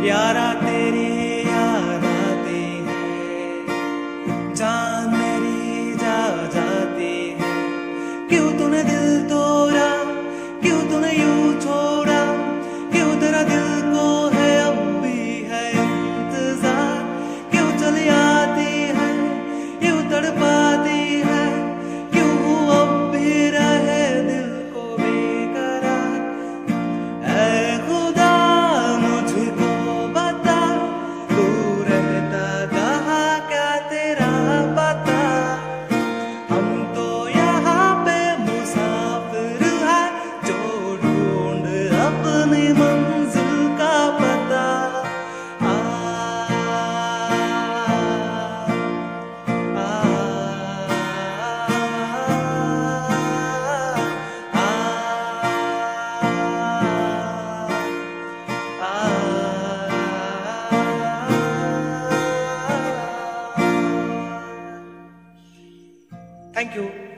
Yarate. Thank you.